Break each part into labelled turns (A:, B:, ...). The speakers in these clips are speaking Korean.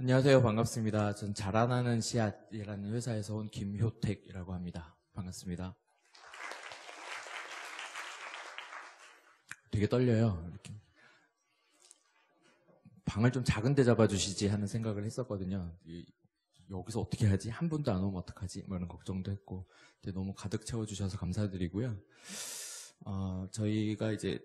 A: 안녕하세요. 반갑습니다. 전 자라나는 씨앗이라는 회사에서 온 김효택이라고 합니다. 반갑습니다. 되게 떨려요. 이렇게. 방을 좀 작은 데 잡아주시지 하는 생각을 했었거든요. 이- 여기서 어떻게 하지? 한 분도 안 오면 어떡하지? 뭐 이런 걱정도 했고. 근데 너무 가득 채워주셔서 감사드리고요. 어, 저희가 이제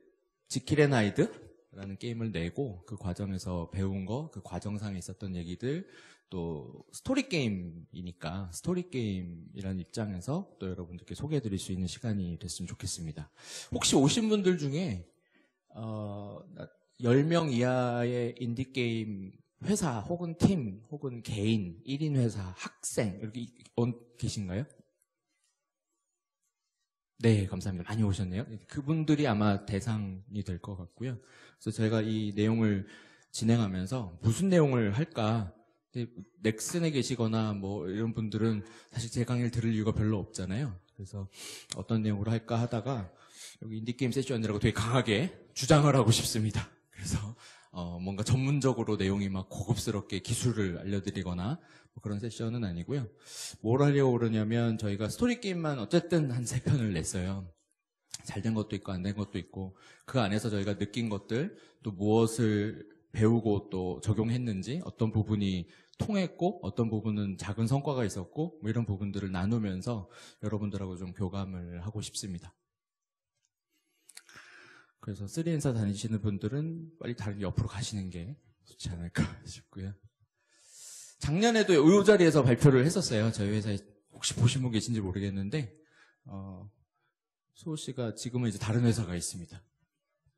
A: 지킬앤 하이드? 라는 게임을 내고 그 과정에서 배운 거, 그 과정상에 있었던 얘기들, 또 스토리 게임이니까 스토리 게임이라는 입장에서 또 여러분들께 소개해 드릴 수 있는 시간이 됐으면 좋겠습니다. 혹시 오신 분들 중에 어, 10명 이하의 인디 게임 회사 혹은 팀 혹은 개인 1인 회사 학생 이렇게 계신가요? 네, 감사합니다. 많이 오셨네요. 그분들이 아마 대상이 될 것 같고요. 그래서 제가 이 내용을 진행하면서 무슨 내용을 할까? 넥슨에 계시거나 뭐 이런 분들은 사실 제 강의를 들을 이유가 별로 없잖아요. 그래서 어떤 내용으로 할까 하다가 여기 인디게임 세션이라고 되게 강하게 주장을 하고 싶습니다. 그래서 어, 뭔가 전문적으로 내용이 막 고급스럽게 기술을 알려드리거나 뭐 그런 세션은 아니고요. 뭘 하려고 그러냐면 저희가 스토리 게임만 어쨌든 한 세 편을 냈어요. 잘 된 것도 있고 안 된 것도 있고 그 안에서 저희가 느낀 것들 또 무엇을 배우고 또 적용했는지 어떤 부분이 통했고 어떤 부분은 작은 성과가 있었고 뭐 이런 부분들을 나누면서 여러분들하고 좀 교감을 하고 싶습니다. 그래서 3인사 다니시는 분들은 빨리 다른 옆으로 가시는 게 좋지 않을까 싶고요. 작년에도 이 자리에서 발표를 했었어요. 저희 회사에 혹시 보신 분 계신지 모르겠는데 어, 수호 씨가 지금은 이제 다른 회사가 있습니다.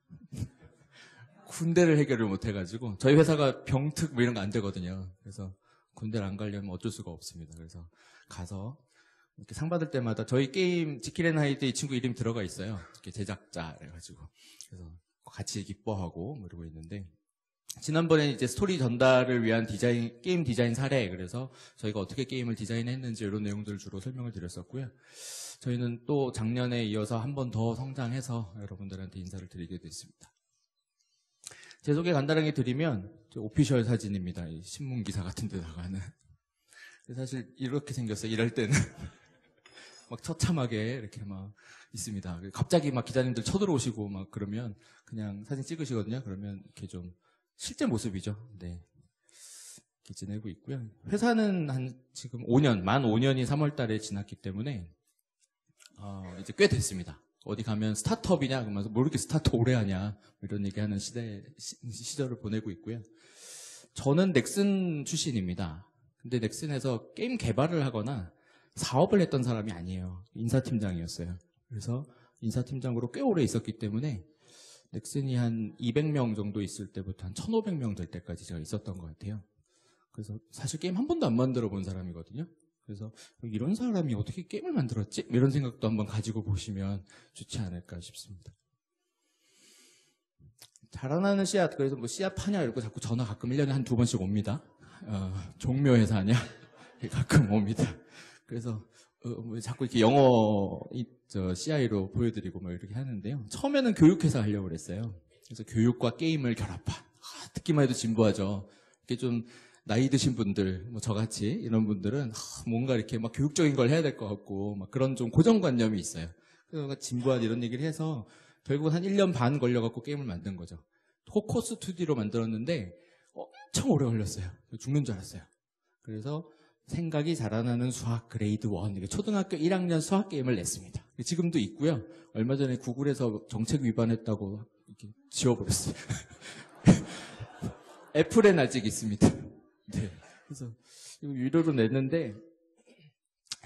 A: 군대를 해결을 못 해가지고 저희 회사가 병특 뭐 이런 거 안 되거든요. 그래서 군대를 안 가려면 어쩔 수가 없습니다. 그래서 가서 이렇게 상 받을 때마다 저희 게임 지킬 앤 하이드 이 친구 이름 들어가 있어요. 이렇게 제작자 그래가지고 그래서 같이 기뻐하고 뭐 이러고 있는데 지난번에 이제 스토리 전달을 위한 디자인 게임 디자인 사례 그래서 저희가 어떻게 게임을 디자인했는지 이런 내용들을 주로 설명을 드렸었고요. 저희는 또 작년에 이어서 한 번 더 성장해서 여러분들한테 인사를 드리게 됐습니다. 제 소개 간단하게 드리면 저 오피셜 사진입니다. 이 신문 기사 같은 데 나가는. 사실 이렇게 생겼어요. 일할 때는 막 처참하게 이렇게 막 있습니다. 갑자기 막 기자님들 쳐들어오시고 막 그러면 그냥 사진 찍으시거든요. 그러면 이렇게 좀 실제 모습이죠. 네. 이렇게 지내고 있고요. 회사는 한 지금 5년, 만 5년이 3월 달에 지났기 때문에 어, 이제 꽤 됐습니다. 어디 가면 스타트업이냐 그러면서 뭐 이렇게 스타트업 오래 하냐 이런 얘기하는 시대 시, 시절을 보내고 있고요. 저는 넥슨 출신입니다. 근데 넥슨에서 게임 개발을 하거나 사업을 했던 사람이 아니에요. 인사팀장이었어요. 그래서 인사팀장으로 꽤 오래 있었기 때문에 넥슨이 한 200명 정도 있을 때부터 한 1,500명 될 때까지 제가 있었던 것 같아요. 그래서 사실 게임 한 번도 안 만들어 본 사람이거든요. 그래서 이런 사람이 어떻게 게임을 만들었지? 이런 생각도 한번 가지고 보시면 좋지 않을까 싶습니다. 자라나는 씨앗, 그래서 뭐 씨앗 파냐 이러고 자꾸 전화 가끔 1년에 한 두 번씩 옵니다. 어, 종묘 회사냐? 가끔 옵니다. 그래서 어, 뭐 자꾸 이렇게 영어 이, 저 CI로 보여드리고 뭐 이렇게 하는데요. 처음에는 교육회사 하려고 그랬어요. 그래서 교육과 게임을 결합한. 아, 듣기만 해도 진부하죠. 이렇게 좀 나이 드신 분들, 뭐 저같이 이런 분들은 아, 뭔가 이렇게 막 교육적인 걸 해야 될 것 같고 막 그런 좀 고정관념이 있어요. 그래서 진부한 이런 얘기를 해서 결국 한 1년 반 걸려갖고 게임을 만든 거죠. 코코스 2D로 만들었는데 엄청 오래 걸렸어요. 죽는 줄 알았어요. 그래서 생각이 자라나는 수학 그레이드 1 이게 초등학교 1학년 수학 게임을 냈습니다. 지금도 있고요. 얼마 전에 구글에서 정책 위반했다고 이렇게 지워버렸어요. 애플엔 아직 있습니다. 네. 그래서 유료로 냈는데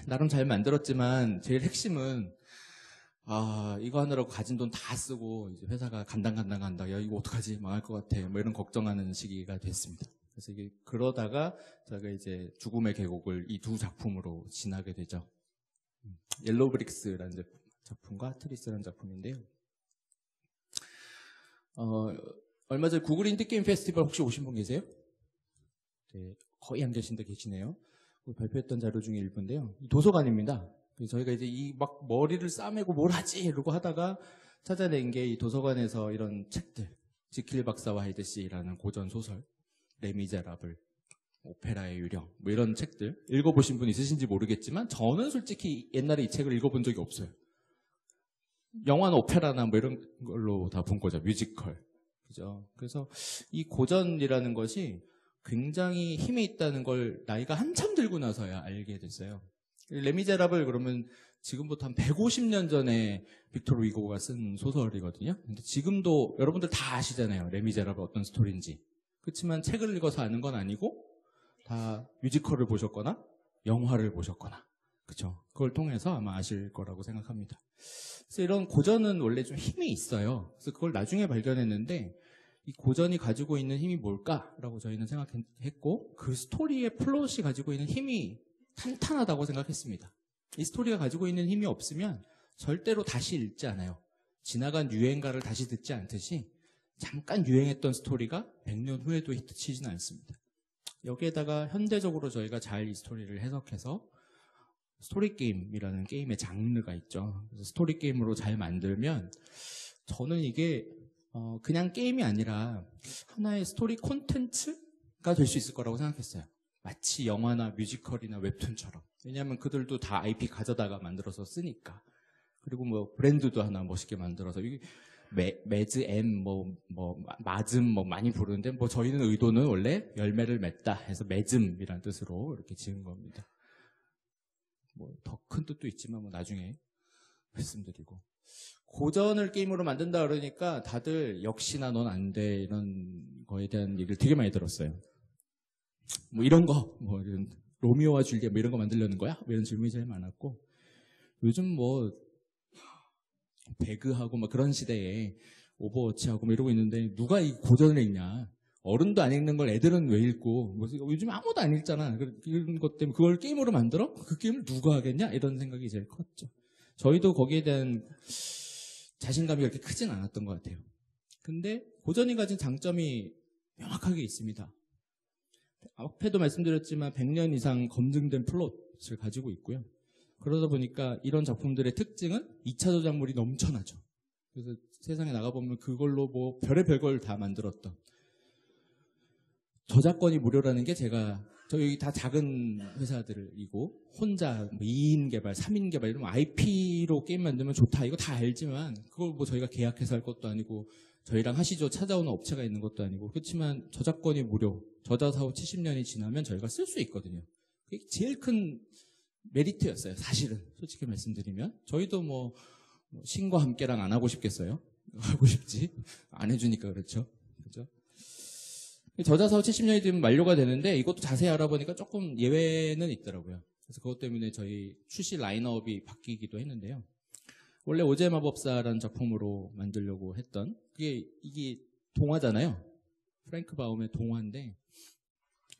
A: 나름 잘 만들었지만 제일 핵심은 아 이거 하느라고 가진 돈 다 쓰고 이제 회사가 간당간당 한다. 야 이거 어떡하지 망할 것 같아. 뭐 이런 걱정하는 시기가 됐습니다. 그래서 이게 그러다가 제가 이제 죽음의 계곡을 이 두 작품으로 지나게 되죠. 옐로우 브릭스라는 작품과 트리스라는 작품인데요. 어, 얼마 전 구글 인디게임 페스티벌 혹시 오신 분 계세요? 네, 거의 안 계신데 계시네요. 발표했던 자료 중에 일부인데요. 도서관입니다. 저희가 이제 이 막 머리를 싸매고 뭘 하지 이러고 하다가 찾아낸 게 이 도서관에서 이런 책들 지킬 박사와 하이드 씨라는 고전 소설 레미제라블 오페라의 유령, 뭐 이런 책들 읽어보신 분 있으신지 모르겠지만 저는 솔직히 옛날에 이 책을 읽어본 적이 없어요. 영화나 오페라나 뭐 이런 걸로 다 본 거죠. 뮤지컬. 그죠? 그래서 이 고전이라는 것이 굉장히 힘이 있다는 걸 나이가 한참 들고 나서야 알게 됐어요. 레미제라블 그러면 지금부터 한 150년 전에 빅토르 위고가 쓴 소설이거든요. 근데 지금도 여러분들 다 아시잖아요. 레미제라블 어떤 스토리인지. 그렇지만 책을 읽어서 아는 건 아니고 다 뮤지컬을 보셨거나 영화를 보셨거나 그렇죠. 그걸 통해서 아마 아실 거라고 생각합니다. 그래서 이런 고전은 원래 좀 힘이 있어요. 그래서 그걸 나중에 발견했는데 이 고전이 가지고 있는 힘이 뭘까라고 저희는 생각했고 그 스토리의 플롯이 가지고 있는 힘이 탄탄하다고 생각했습니다. 이 스토리가 가지고 있는 힘이 없으면 절대로 다시 읽지 않아요. 지나간 유행가를 다시 듣지 않듯이 잠깐 유행했던 스토리가 100년 후에도 히트치지는 않습니다. 여기에다가 현대적으로 저희가 잘 이 스토리를 해석해서 스토리 게임이라는 게임의 장르가 있죠. 그래서 스토리 게임으로 잘 만들면 저는 이게 어, 그냥 게임이 아니라 하나의 스토리 콘텐츠가 될 수 있을 거라고 생각했어요. 마치 영화나 뮤지컬이나 웹툰처럼. 왜냐하면 그들도 다 IP 가져다가 만들어서 쓰니까. 그리고 뭐 브랜드도 하나 멋있게 만들어서 이게 매, 매즈 M 뭐, 뭐 마즘 뭐 많이 부르는데 뭐 저희는 의도는 원래 열매를 맺다 해서 맺음이라는 뜻으로 이렇게 지은 겁니다. 뭐 더 큰 뜻도 있지만 뭐 나중에 말씀드리고 고전을 게임으로 만든다 그러니까 다들 역시나 넌 안 돼 이런 거에 대한 얘기를 되게 많이 들었어요. 뭐 이런 거, 뭐 이런 로미오와 줄리엣 뭐 이런 거 만들려는 거야? 뭐 이런 질문이 제일 많았고 요즘 뭐 배그하고 뭐 그런 시대에 오버워치하고 뭐 이러고 있는데 누가 이 고전을 읽냐? 어른도 안 읽는 걸 애들은 왜 읽고 뭐 요즘 아무도 안 읽잖아. 이런 것 때문에 그걸 게임으로 만들어? 그 게임을 누가 하겠냐? 이런 생각이 제일 컸죠. 저희도 거기에 대한 자신감이 그렇게 크진 않았던 것 같아요. 근데 고전이 가진 장점이 명확하게 있습니다. 앞에도 말씀드렸지만 100년 이상 검증된 플롯을 가지고 있고요. 그러다 보니까 이런 작품들의 특징은 2차 저작물이 넘쳐나죠. 그래서 세상에 나가보면 그걸로 뭐 별의별 걸 다 만들었던 저작권이 무료라는 게 제가 저희 다 작은 회사들이고 혼자 뭐 2인 개발, 3인 개발 이런 IP로 게임 만들면 좋다 이거 다 알지만 그걸 뭐 저희가 계약해서 할 것도 아니고 저희랑 하시죠 찾아오는 업체가 있는 것도 아니고 그렇지만 저작권이 무료 저자 사후 70년이 지나면 저희가 쓸 수 있거든요. 그게 제일 큰 메리트였어요. 사실은 솔직히 말씀드리면 저희도 뭐, 뭐 신과 함께랑 안 하고 싶겠어요? 하고 싶지 안 해주니까 그렇죠. 그죠? 저자 사후 70년이 되면 만료가 되는데 이것도 자세히 알아보니까 조금 예외는 있더라고요. 그래서 그것 때문에 저희 출시 라인업이 바뀌기도 했는데요. 원래 오제 마법사라는 작품으로 만들려고 했던 그게 이게 동화잖아요. 프랭크 바움의 동화인데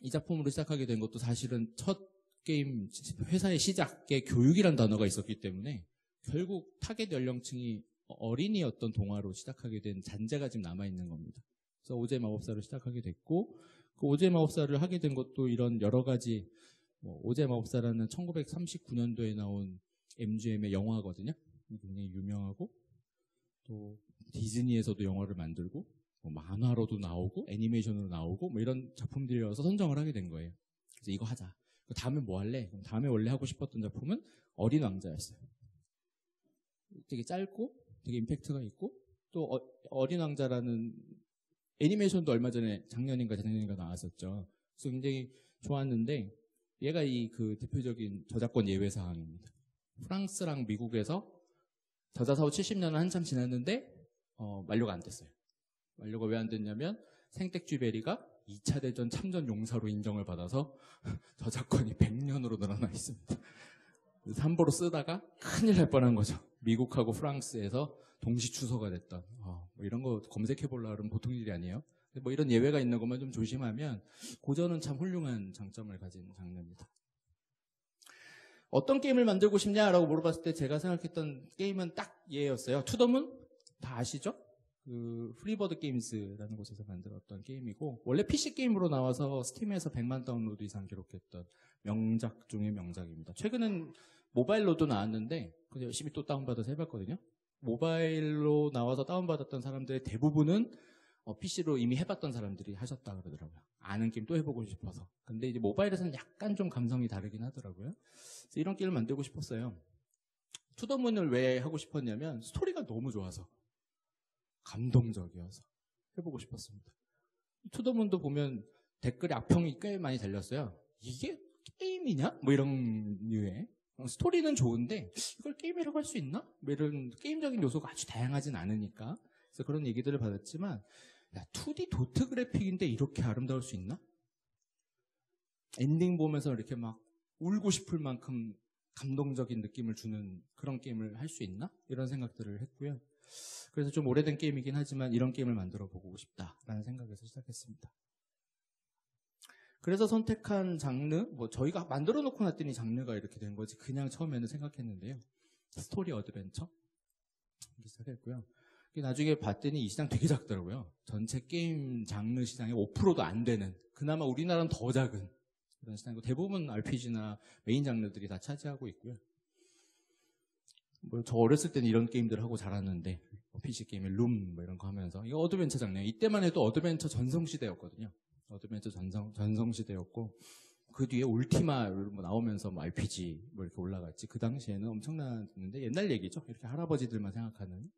A: 이 작품으로 시작하게 된 것도 사실은 첫 게임 회사의 시작에 교육이란 단어가 있었기 때문에 결국 타겟 연령층이 어린이였던 동화로 시작하게 된 잔재가 지금 남아 있는 겁니다. 그래서 오즈의 마법사를 시작하게 됐고 그 오즈의 마법사를 하게 된 것도 이런 여러 가지 뭐 오즈의 마법사라는 1939년도에 나온 MGM의 영화거든요. 굉장히 유명하고 또 디즈니에서도 영화를 만들고 뭐 만화로도 나오고 애니메이션으로 나오고 뭐 이런 작품들이어서 선정을 하게 된 거예요. 그래서 이거 하자. 다음에 뭐 할래? 다음에 원래 하고 싶었던 작품은 어린 왕자였어요. 되게 짧고 되게 임팩트가 있고 또 어, 린 왕자라는 애니메이션도 얼마 전에 작년인가 작년인가 나왔었죠. 그래서 굉장히 좋았는데 얘가 이 그 대표적인 저작권 예외 사항입니다. 프랑스랑 미국에서 저자 사후 70년은 한참 지났는데 어, 만료가 안 됐어요. 만료가 왜 안 됐냐면 생텍쥐베리가 2차 대전 참전 용사로 인정을 받아서 저작권이 100년으로 늘어나 있습니다. 함부로 쓰다가 큰일 날 뻔한 거죠. 미국하고 프랑스에서 동시 추서가 됐던 어, 뭐 이런 거 검색해 보려 그러면 보통 일이 아니에요. 뭐 이런 예외가 있는 것만 좀 조심하면 고전은 참 훌륭한 장점을 가진 장르입니다. 어떤 게임을 만들고 싶냐라고 물어봤을 때 제가 생각했던 게임은 딱 얘였어요. 투더문 다 아시죠? 그 프리버드 게임즈라는 곳에서 만들었던 게임이고 원래 PC 게임으로 나와서 스팀에서 100만 다운로드 이상 기록했던 명작 중의 명작입니다. 최근엔 모바일로도 나왔는데 열심히 또 다운받아서 해봤거든요. 모바일로 나와서 다운받았던 사람들의 대부분은 PC로 어, 이미 해봤던 사람들이 하셨다 그러더라고요. 아는 게임 또 해보고 싶어서. 근데 이제 모바일에서는 약간 좀 감성이 다르긴 하더라고요. 이런 게임을 만들고 싶었어요. 투더문을 왜 하고 싶었냐면 스토리가 너무 좋아서 감동적이어서 해보고 싶었습니다. 투더문도 보면 댓글에 악평이 꽤 많이 달렸어요. 이게 게임이냐? 뭐 이런 류의 어, 스토리는 좋은데 이걸 게임이라고 할 수 있나? 뭐 이런 게임적인 요소가 아주 다양하진 않으니까 그래서 그런 얘기들을 받았지만 야 2D 도트 그래픽인데 이렇게 아름다울 수 있나? 엔딩 보면서 이렇게 막 울고 싶을 만큼 감동적인 느낌을 주는 그런 게임을 할 수 있나? 이런 생각들을 했고요. 그래서 좀 오래된 게임이긴 하지만 이런 게임을 만들어 보고 싶다라는 생각에서 시작했습니다. 그래서 선택한 장르, 뭐 저희가 만들어 놓고 났더니 장르가 이렇게 된 거지 그냥 처음에는 생각했는데요. 스토리 어드벤처 이렇게 시작했고요. 나중에 봤더니 이 시장 되게 작더라고요. 전체 게임 장르 시장의 5%도 안 되는 그나마 우리나라는 더 작은 그런 시장이고 대부분 RPG나 메인 장르들이 다 차지하고 있고요. 뭐 저 어렸을 때는 이런 게임들 하고 자랐는데 PC 게임의 룸 뭐 이런 거 하면서 이거 어드벤처 장르 이때만 해도 어드벤처 전성 시대였거든요. 어드벤처 전성 전성 시대였고 그 뒤에 울티마 뭐 나오면서 뭐 RPG 뭐 이렇게 올라갔지 그 당시에는 엄청났는데 옛날 얘기죠. 이렇게 할아버지들만 생각하는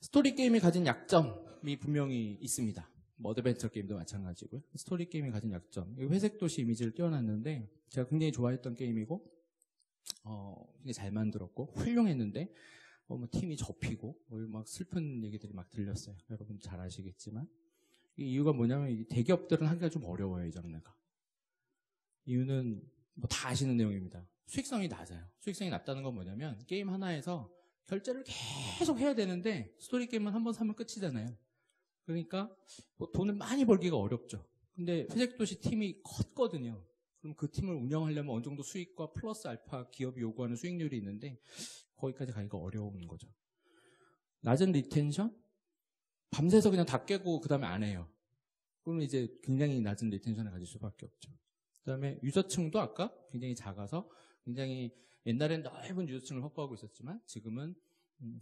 A: 스토리 게임이 가진 약점이 분명히 있습니다. 뭐 어드벤처 게임도 마찬가지고요. 스토리 게임이 가진 약점. 회색 도시 이미지를 띄워놨는데 제가 굉장히 좋아했던 게임이고 어, 잘 만들었고 훌륭했는데 어, 뭐 팀이 접히고 뭐막 슬픈 얘기들이 막 들렸어요. 여러분 잘 아시겠지만 이 이유가 뭐냐면 이 대기업들은 하기가 좀 어려워요 이 장르가. 이유는 뭐 다 아시는 내용입니다. 수익성이 낮아요. 수익성이 낮다는 건 뭐냐면 게임 하나에서 결제를 계속 해야 되는데 스토리 게임만 한번 사면 끝이잖아요. 그러니까 뭐 돈을 많이 벌기가 어렵죠. 근데 회색도시 팀이 컸거든요. 그럼 그 팀을 운영하려면 어느 정도 수익과 플러스 알파 기업이 요구하는 수익률이 있는데 거기까지 가기가 어려운 거죠. 낮은 retention? 밤새서 그냥 다 깨고 그 다음에 안 해요. 그러면 이제 굉장히 낮은 retention을 가질 수밖에 없죠. 그 다음에 유저층도 아까 굉장히 작아서 굉장히 옛날엔 넓은 유저층을 확보하고 있었지만 지금은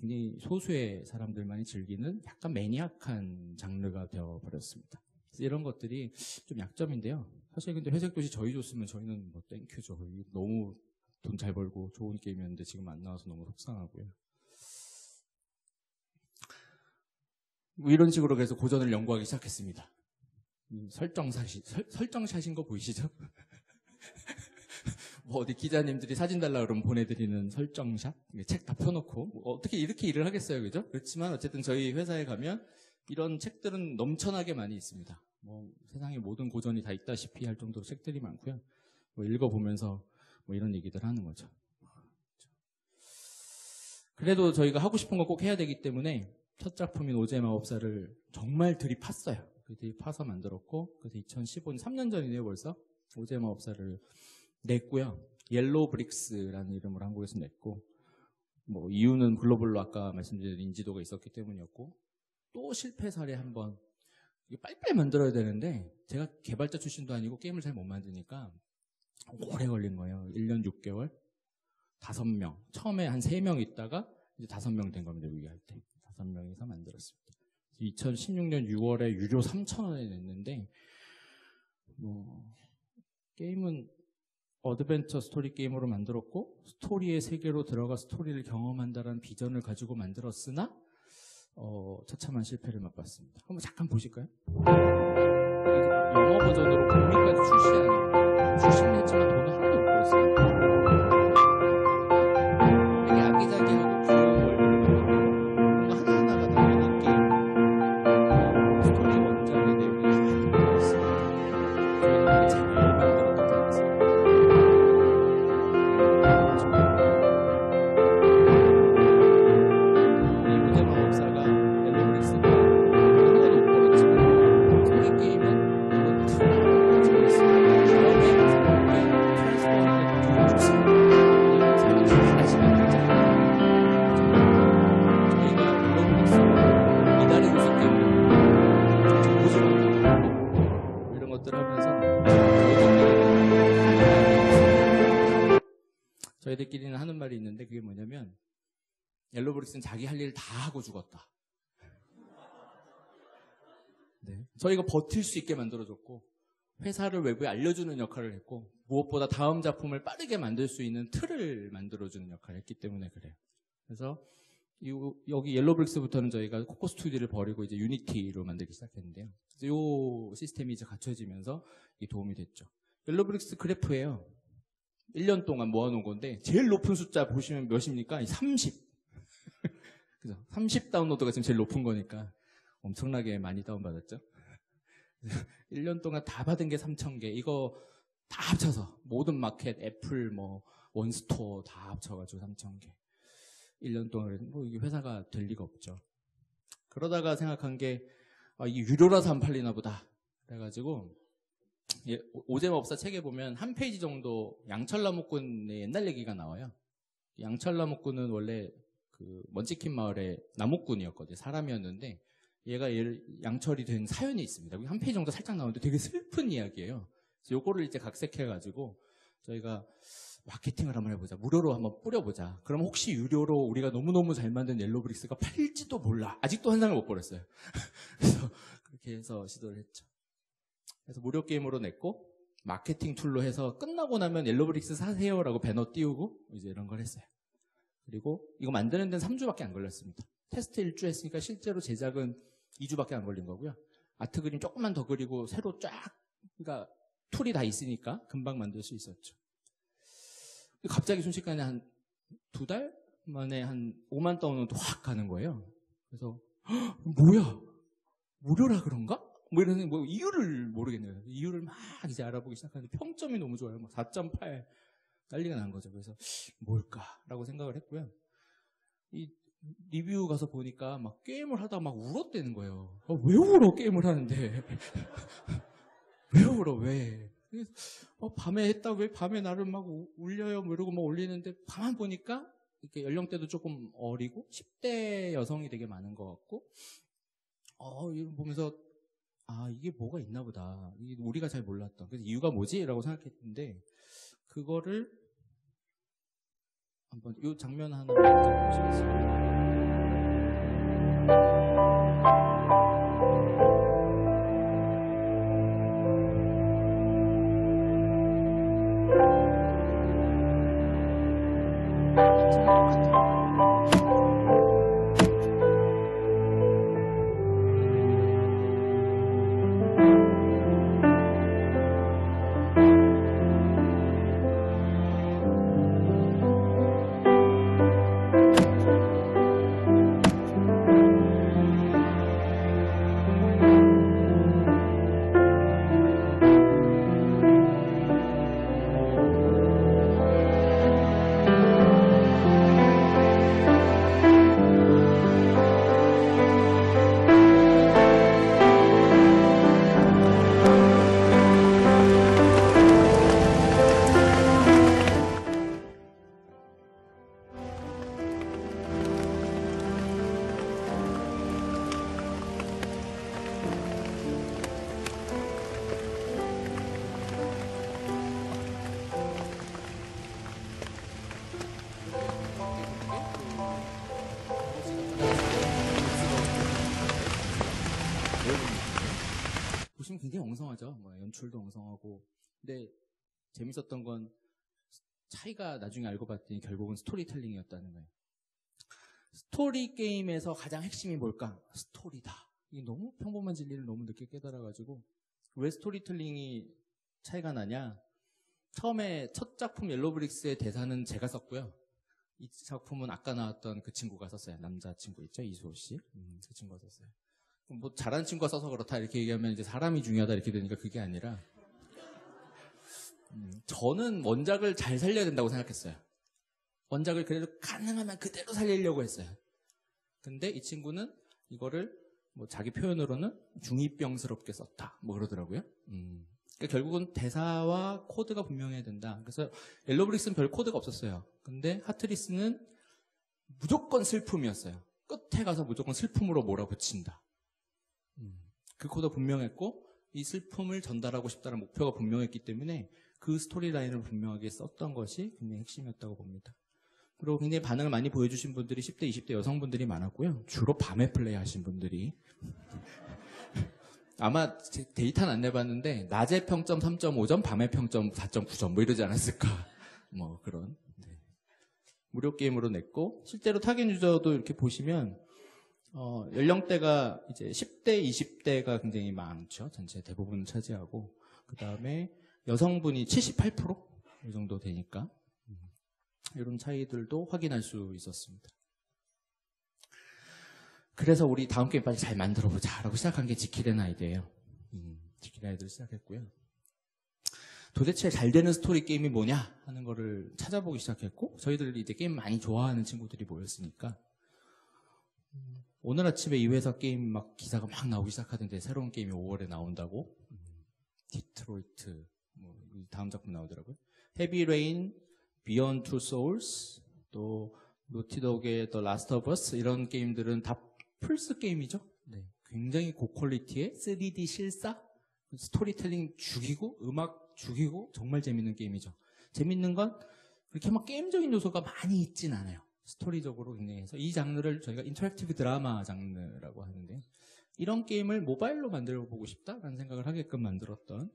A: 굉장히 소수의 사람들만이 즐기는 약간 maniac한 장르가 되어버렸습니다. 이런 것들이 좀 약점인데요. 사실 근데 회색 도시 저희 줬으면 저희는 뭐 thank you죠. 너무 돈 잘 벌고 좋은 게임이었는데 지금 안 나와서 너무 속상하고요. 뭐 이런 식으로 그래서 고전을 연구하기 시작했습니다. 설정샷이, 설정샷인 거 보이시죠? 뭐 어디 기자님들이 사진 달라 그러면 보내드리는 설정샷 책 다 펴놓고 뭐 어떻게 이렇게 일을 하겠어요 그죠 그렇지만 어쨌든 저희 회사에 가면 이런 책들은 넘쳐나게 많이 있습니다 뭐 세상에 모든 고전이 다 있다시피 할 정도로 책들이 많고요. 뭐 읽어보면서 뭐 이런 얘기들 하는 거죠. 그래도 저희가 하고 싶은 거 꼭 해야 되기 때문에 첫 작품인 오제 마법사를 정말 들이팠어요. 들이파서 만들었고 그래서 2015년 3년 전이네요 벌써. 오제 마법사를 냈고요. 옐로우 브릭스라는 이름으로 한국에서 냈고 뭐 이유는 글로벌로 아까 말씀드린 인지도가 있었기 때문이었고 또 실패 사례 한번 빨리빨리 만들어야 되는데 제가 개발자 출신도 아니고 게임을 잘 못 만드니까 오래 걸린 거예요. 1년 6개월. 5명. 처음에 한 3명 있다가 이제 5명 된 겁니다. 위할 때. 5명이서 만들었습니다. 2016년 6월에 유료 3,000원에 냈는데 뭐 게임은 어드벤처 스토리 게임으로 만들었고 스토리의 세계로 들어가 스토리를 경험한다는 비전을 가지고 만들었으나 어, 처참한 실패를 맛봤습니다. 한번 잠깐 보실까요? 영어 버전으로 북미까지 출시한 출시는 했지만 하고 죽었다. 네. 저희가 버틸 수 있게 만들어줬고 회사를 외부에 알려주는 역할을 했고 무엇보다 다음 작품을 빠르게 만들 수 있는 틀을 만들어주는 역할을 했기 때문에 그래요. 그래서 이, 여기 옐로브릭스부터는 저희가 코코 스튜디오를 버리고 이제 유니티로 만들기 시작했는데요. 이 시스템이 이제 갖춰지면서 이 도움이 됐죠. 옐로브릭스 그래프예요. 1년 동안 모아놓은 건데 제일 높은 숫자 보시면 몇입니까? 30. 그죠? 30 다운로드가 지금 제일 높은 거니까 엄청나게 많이 다운받았죠. 1년 동안 다 받은 게 3,000개. 이거 다 합쳐서 모든 마켓, 애플, 뭐 원스토어 다 합쳐가지고 3,000개. 1년 동안 뭐 이게 회사가 될 리가 없죠. 그러다가 생각한 게 아, 이게 유료라서 안 팔리나 보다. 그래가지고 예, 오즈의 마법사 책에 보면 한 페이지 정도 양철나무꾼의 옛날 얘기가 나와요. 양철나무꾼은 원래 그 먼치킨 마을의 나무꾼이었거든요. 사람이었는데 얘가 양철이 된 사연이 있습니다. 한 페이지 정도 살짝 나오는데 되게 슬픈 이야기예요. 그래서 요거를 이제 각색해가지고 저희가 마케팅을 한번 해보자. 무료로 한번 뿌려보자. 그럼 혹시 유료로 우리가 너무너무 잘 만든 옐로브릭스가 팔릴지도 몰라. 아직도 한 장을 못 버렸어요. 그래서 그렇게 해서 시도를 했죠. 그래서 무료 게임으로 냈고 마케팅 tool로 해서 끝나고 나면 옐로브릭스 사세요라고 배너 띄우고 이제 이런 걸 했어요. 그리고 이거 만드는 데는 3주밖에 안 걸렸습니다. 테스트 1주 했으니까 실제로 제작은 2주밖에 안 걸린 거고요. 아트 그림 조금만 더 그리고 새로 쫙 그러니까 tool이 다 있으니까 금방 만들 수 있었죠. 갑자기 순식간에 한 두 달 만에 한 5만 다운로드 확 가는 거예요. 그래서 뭐야 무료라 그런가? 뭐 이런 뭐 이유를 모르겠네요. 이유를 막 이제 알아보기 시작하는데 평점이 너무 좋아요. 4.8 난리가 난 거죠. 그래서 뭘까라고 생각을 했고요. 이 리뷰 가서 보니까 막 게임을 하다가 막 울었대는 거예요. 아, 왜 울어 게임을 하는데 왜 울어 왜? 어, 밤에 했다 왜 밤에 나를 막 울려요 뭐 이러고 막 올리는데 가만 보니까 이렇게 연령대도 조금 어리고 10대 여성이 되게 많은 것 같고 어 이거 보면서 아 이게 뭐가 있나 보다 우리가 잘 몰랐던 그래서 이유가 뭐지라고 생각했는데 그거를 한번 이 장면 하나 보시겠습니다. 연출도 엉성하고. 근데 재밌었던 건 차이가 나중에 알고 봤더니 결국은 스토리텔링이었다는 거예요. 스토리 게임에서 가장 핵심이 뭘까? 스토리다. 이게 너무 평범한 진리를 너무 늦게 깨달아가지고 왜 스토리텔링이 차이가 나냐? 처음에 첫 작품 옐로브릭스의 대사는 제가 썼고요. 이 작품은 아까 나왔던 그 친구가 썼어요. 남자친구 있죠? 이수호 씨. 음, 그 친구가 썼어요. 뭐 잘하는 친구가 써서 그렇다 이렇게 얘기하면 이제 사람이 중요하다 이렇게 되니까 그게 아니라 음, 저는 원작을 잘 살려야 된다고 생각했어요. 원작을 그래도 가능하면 그대로 살리려고 했어요. 근데 이 친구는 이거를 뭐 자기 표현으로는 중이병스럽게 썼다. 뭐 그러더라고요. 음. 그러니까 결국은 대사와 코드가 분명해야 된다. 그래서 엘로브릭스는 별 코드가 없었어요. 근데 하트리스는 무조건 슬픔이었어요. 끝에 가서 무조건 슬픔으로 몰아붙인다. 그 코드가 분명했고 이 슬픔을 전달하고 싶다는 목표가 분명했기 때문에 그 스토리라인을 분명하게 썼던 것이 굉장히 핵심이었다고 봅니다. 그리고 굉장히 반응을 많이 보여주신 분들이 10대, 20대 여성분들이 많았고요. 주로 밤에 플레이하신 분들이 아마 제 데이터는 안 내봤는데 낮에 평점 3.5점, 밤에 평점 4.9점 뭐 이러지 않았을까. 뭐 그런 네. 무료 게임으로 냈고 실제로 타겟 유저도 이렇게 보시면 어, 연령대가 이제 10대, 20대가 굉장히 많죠. 전체 대부분 차지하고 그 다음에 여성분이 78%이 정도 되니까 음, 이런 차이들도 확인할 수 있었습니다. 그래서 우리 다음 게임 빨리 잘 만들어보자 라고 시작한 게 지킬 앤 하이드예요. 음, 지킬 앤 하이드를 시작했고요. 도대체 잘 되는 스토리 게임이 뭐냐 하는 거를 찾아보기 시작했고 저희들이 이제 게임 많이 좋아하는 친구들이 모였으니까 음, 오늘 아침에 이 회사 게임 막 기사가 막 나오기 시작하던데 새로운 게임이 5월에 나온다고 음, 디트로이트 뭐 다음 작품 나오더라고요. 헤비 레인, 비욘드 투 소울스 또 노티독의 더 라스트 오브 어스 이런 게임들은 다 플스 게임이죠. 네. 굉장히 고퀄리티의 3D 실사, 스토리텔링 죽이고, 음악 죽이고, 정말 재밌는 게임이죠. 재밌는 건 그렇게 막 게임적인 요소가 많이 있진 않아요. 스토리적으로 굉장히 해서 이 장르를 저희가 interactive 드라마 장르라고 하는데 이런 게임을 모바일로 만들어 보고 싶다라는 생각을 하게끔 만들었던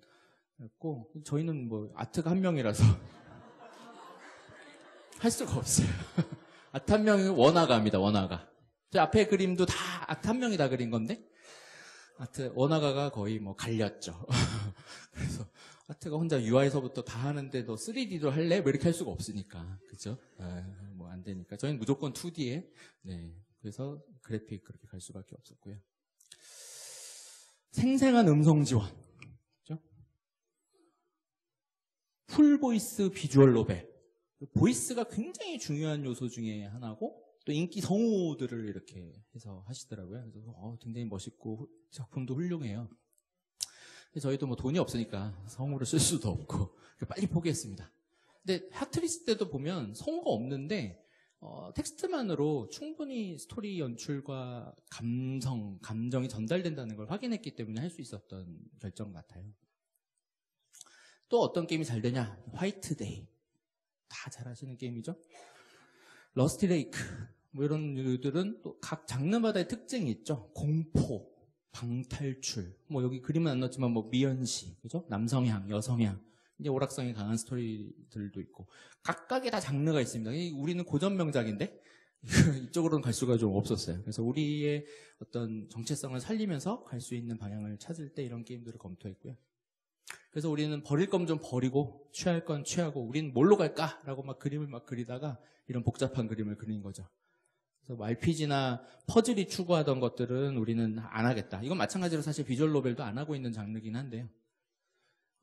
A: 였고 저희는 뭐 아트가 한 명이라서 할 수가 없어요. 아트 한 명이 원화가입니다. 원화가. 저 앞에 그림도 다 아트 한 명이 다 그린 건데 아트 원화가가 거의 뭐 갈렸죠. 그래서 아트가 혼자 UI에서부터 다 하는데 너 3D도 할래? 뭐 이렇게 할 수가 없으니까 그죠? 뭐안 되니까 저희는 무조건 2D에 네 그래서 그래픽 그렇게 갈 수밖에 없었고요. 생생한 음성 지원, 그죠? full voice visual novel. voice가 굉장히 중요한 요소 중에 하나고 또 인기 성우들을 이렇게 해서 하시더라고요. 그래서 어, 굉장히 멋있고 작품도 훌륭해요. 저희도 뭐 돈이 없으니까 성우를 쓸 수도 없고 빨리 포기했습니다. 근데 하트리스 때도 보면 성우가 없는데 어, 텍스트만으로 충분히 스토리 연출과 감성, 감정이 전달된다는 걸 확인했기 때문에 할 수 있었던 결정 같아요. 또 어떤 게임이 잘 되냐? 화이트데이. 다 잘 아시는 게임이죠. 러스티 레이크. 뭐 이런 류들은 또 각 장르마다의 특징이 있죠. 공포, 방탈출. 뭐 여기 그림은 안 넣었지만 뭐 미연시, 그죠? 남성향, 여성향. 이제 오락성이 강한 스토리들도 있고 각각의 다 장르가 있습니다. 우리는 고전 명작인데 이쪽으로는 갈 수가 좀 없었어요. 그래서 우리의 어떤 정체성을 살리면서 갈 수 있는 방향을 찾을 때 이런 게임들을 검토했고요. 그래서 우리는 버릴 건 좀 버리고 취할 건 취하고 우리는 뭘로 갈까라고 막 그림을 막 그리다가 이런 복잡한 그림을 그린 거죠. 그래서 RPG나 퍼즐이 추구하던 것들은 우리는 안 하겠다. 이건 마찬가지로 사실 visual novel도 안 하고 있는 장르긴 한데요.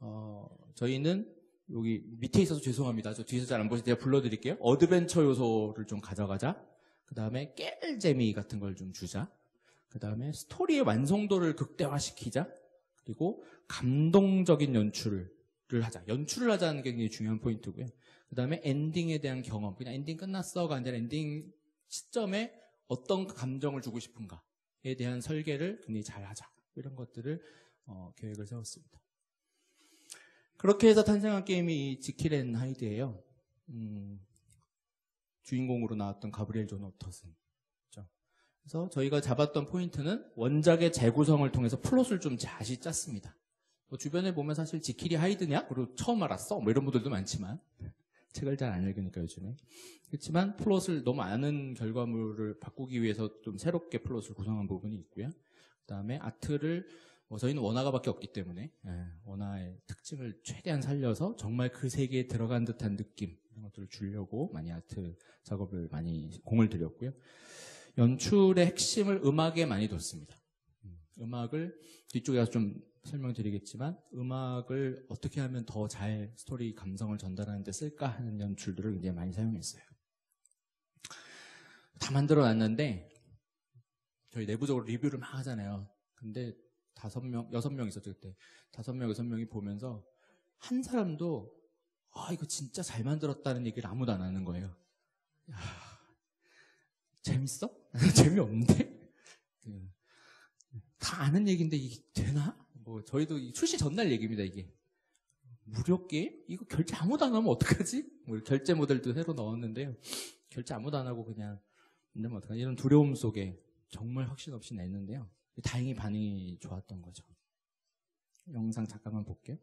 A: 어, 저희는 여기 밑에 있어서 죄송합니다. 저 뒤에서 잘 안 보시면 제가 불러드릴게요. adventure 요소를 좀 가져가자. 그 다음에 깰 재미 같은 걸 좀 주자. 그 다음에 스토리의 완성도를 극대화시키자. 그리고 감동적인 연출을 하자. 연출을 하자는 게 굉장히 중요한 포인트고요. 그 다음에 엔딩에 대한 경험. 그냥 엔딩 끝났어가 아니라 엔딩 시점에 어떤 감정을 주고 싶은가에 대한 설계를 굉장히 잘 하자. 이런 것들을 어, 계획을 세웠습니다. 그렇게 해서 탄생한 게임이 지킬앤 하이드예요. 음, 주인공으로 나왔던 가브리엘 존 오터슨. 그렇죠? 그래서 저희가 잡았던 포인트는 원작의 재구성을 통해서 플롯을 좀 다시 짰습니다. 뭐 주변에 보면 사실 지킬이 하이드냐? 그리고 처음 알았어? 뭐 이런 분들도 많지만 책을 잘 안 읽으니까 요즘에 그렇지만 플롯을 너무 아는 결과물을 바꾸기 위해서 좀 새롭게 플롯을 구성한 부분이 있고요. 그 다음에 아트를 뭐 저희는 원화가밖에 없기 때문에 예, 원화의 특징을 최대한 살려서 정말 그 세계에 들어간 듯한 느낌 이런 것들을 주려고 많이 아트 작업을 많이 공을 들였고요. 연출의 핵심을 음악에 많이 뒀습니다. 음, 음악을 뒤쪽에 가서 좀 설명드리겠지만 음악을 어떻게 하면 더 잘 스토리 감성을 전달하는 데 쓸까 하는 연출들을 굉장히 많이 사용했어요. 다 만들어 놨는데 저희 내부적으로 리뷰를 막 하잖아요. 근데 다섯 명, 여섯 명 있었죠, 그때. 다섯 명, 여섯 명이 보면서 한 사람도 아, 이거 진짜 잘 만들었다는 얘기를 아무도 안 하는 거예요. 야, 재밌어? 재미없는데? 그, 다 아는 얘기인데 이게 되나? 뭐 저희도 출시 전날 얘기입니다, 이게. 무료 게임? 이거 결제 아무도 안 하면 어떡하지? 뭐 결제 모델도 새로 넣었는데요. 결제 아무도 안 하고 그냥 내면 어떡하지? 이런 두려움 속에 정말 확신 없이 냈는데요. 다행히 반응이 좋았던 거죠. 영상 잠깐만 볼게요.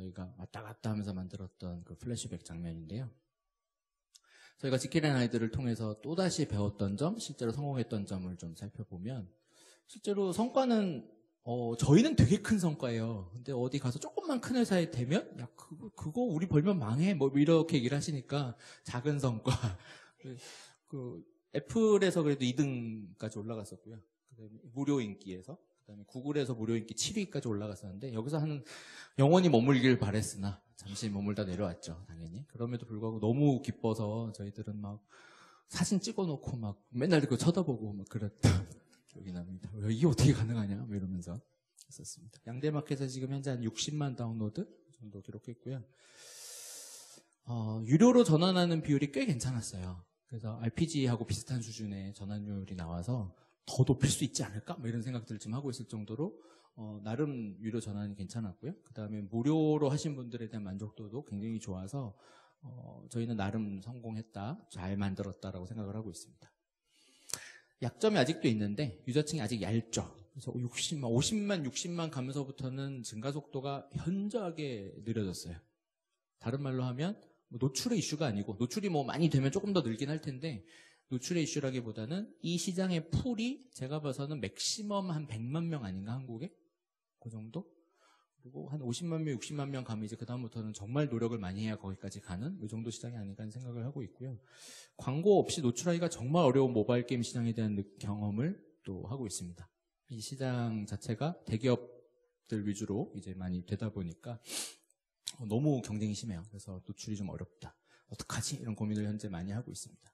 A: 저희가 왔다 갔다 하면서 만들었던 그 플래시백 장면인데요. 저희가 지키는 아이들을 통해서 또다시 배웠던 점, 실제로 성공했던 점을 좀 살펴보면 실제로 성과는 어, 저희는 되게 큰 성과예요. 근데 어디 가서 조금만 큰 회사에 되면 야 그거, 그거 우리 벌면 망해 뭐 이렇게 얘기를 하시니까 작은 성과 그 애플에서 그래도 2등까지 올라갔었고요. 무료 인기에서 그다음에 구글에서 무료 인기 7위까지 올라갔었는데 여기서 한 영원히 머물길 바랬으나 잠시 머물다 내려왔죠 당연히. 그럼에도 불구하고 너무 기뻐서 저희들은 막 사진 찍어놓고 막 맨날 그 쳐다보고 막 그랬던 기억이 납니다. 이게 어떻게 가능하냐? 뭐 이러면서 했었습니다. 양대마켓에서 지금 현재 한 60만 다운로드 정도 기록했고요. 어, 유료로 전환하는 비율이 꽤 괜찮았어요. 그래서 RPG하고 비슷한 수준의 전환율이 나와서 더 높일 수 있지 않을까? 뭐 이런 생각들을 지금 하고 있을 정도로 어, 나름 유료 전환이 괜찮았고요. 그 다음에 무료로 하신 분들에 대한 만족도도 굉장히 좋아서 어, 저희는 나름 성공했다, 잘 만들었다라고 생각을 하고 있습니다. 약점이 아직도 있는데 유저층이 아직 얇죠. 그래서 60만, 50만, 60만 가면서부터는 증가 속도가 현저하게 느려졌어요. 다른 말로 하면 뭐 노출의 이슈가 아니고 노출이 뭐 많이 되면 조금 더 늘긴 할 텐데 노출의 이슈라기보다는 이 시장의 풀이 제가 봐서는 맥시멈 한 100만 명 아닌가 한국에? 그 정도? 그리고 한 50만 명, 60만 명 가면 이제 그다음부터는 정말 노력을 많이 해야 거기까지 가는 이 정도 시장이 아닌가 생각을 하고 있고요. 광고 없이 노출하기가 정말 어려운 모바일 게임 시장에 대한 경험을 또 하고 있습니다. 이 시장 자체가 대기업들 위주로 이제 많이 되다 보니까 너무 경쟁이 심해요. 그래서 노출이 좀 어렵다. 어떡하지? 이런 고민을 현재 많이 하고 있습니다.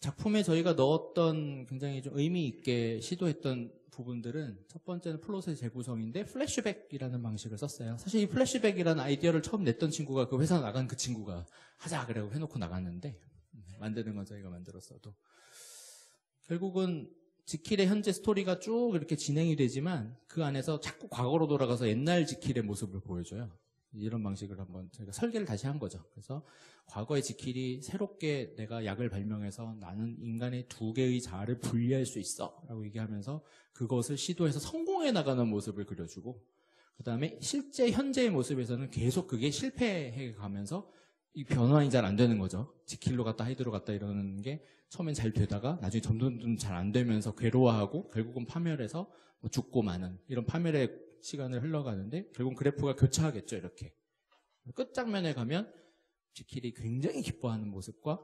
A: 작품에 저희가 넣었던 굉장히 좀 의미 있게 시도했던 부분들은 첫 번째는 플롯의 재구성인데 플래시백이라는 방식을 썼어요. 사실 이 플래시백이라는 아이디어를 처음 냈던 친구가 그 회사 나간 그 친구가 하자 그래고 해놓고 나갔는데 만드는 건 저희가 만들었어도 결국은 지킬의 현재 스토리가 쭉 이렇게 진행이 되지만 그 안에서 자꾸 과거로 돌아가서 옛날 지킬의 모습을 보여줘요. 이런 방식을 한번 저희가 설계를 다시 한 거죠. 그래서 과거의 지킬이 새롭게 내가 약을 발명해서 나는 인간의 두 개의 자아를 분리할 수 있어 라고 얘기하면서 그것을 시도해서 성공해 나가는 모습을 그려주고 그 다음에 실제 현재의 모습에서는 계속 그게 실패해 가면서 이 변환이 잘 안 되는 거죠. 지킬로 갔다 하이드로 갔다 이러는 게 처음엔 잘 되다가 나중에 점점 잘 안 되면서 괴로워하고 결국은 파멸해서 뭐 죽고 마는 이런 파멸의 시간을 흘러가는데 결국 그래프가 교차하겠죠 이렇게 끝장면에 가면 지킬이 굉장히 기뻐하는 모습과